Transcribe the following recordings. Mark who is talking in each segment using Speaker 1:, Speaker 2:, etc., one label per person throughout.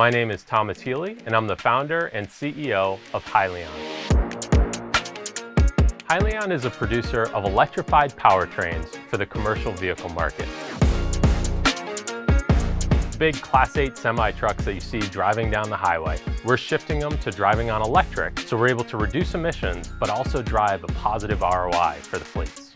Speaker 1: My name is Thomas Healy, and I'm the founder and CEO of Hyliion. Hyliion is a producer of electrified powertrains for the commercial vehicle market. Big Class 8 semi-trucks that you see driving down the highway, we're shifting them to driving on electric so we're able to reduce emissions but also drive a positive ROI for the fleets.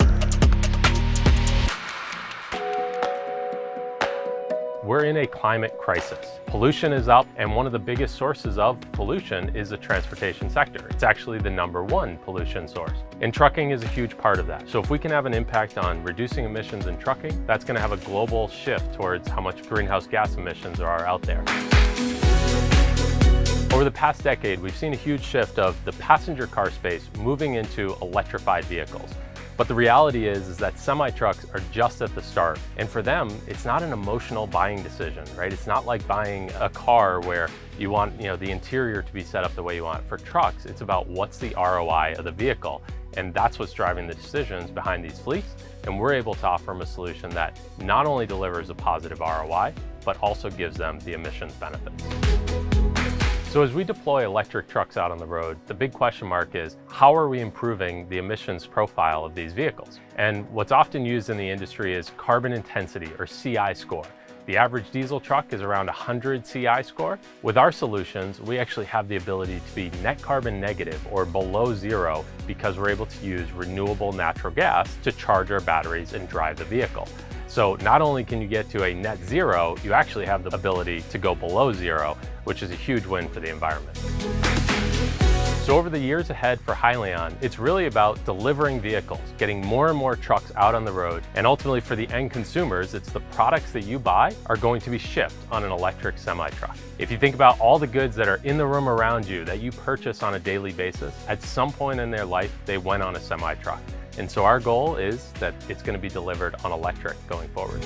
Speaker 1: We're in a climate crisis. Pollution is up, and one of the biggest sources of pollution is the transportation sector. It's actually the number one pollution source. And trucking is a huge part of that. So if we can have an impact on reducing emissions in trucking, that's gonna have a global shift towards how much greenhouse gas emissions are out there. Over the past decade, we've seen a huge shift of the passenger car space moving into electrified vehicles. But the reality is, is that semi-trucks are just at the start. And for them, it's not an emotional buying decision, right? It's not like buying a car where you want you know, the interior to be set up the way you want. For trucks, it's about what's the ROI of the vehicle. And that's what's driving the decisions behind these fleets. And we're able to offer them a solution that not only delivers a positive ROI, but also gives them the emissions benefits. So as we deploy electric trucks out on the road, the big question mark is how are we improving the emissions profile of these vehicles? And what's often used in the industry is carbon intensity or CI score. The average diesel truck is around 100 CI score. With our solutions, we actually have the ability to be net carbon negative or below zero because we're able to use renewable natural gas to charge our batteries and drive the vehicle. So not only can you get to a net zero, you actually have the ability to go below zero, which is a huge win for the environment. So over the years ahead for Hyliion, it's really about delivering vehicles, getting more and more trucks out on the road, and ultimately for the end consumers, it's the products that you buy are going to be shipped on an electric semi-truck. If you think about all the goods that are in the room around you that you purchase on a daily basis, at some point in their life, they went on a semi-truck. And so our goal is that it's going to be delivered on electric going forward.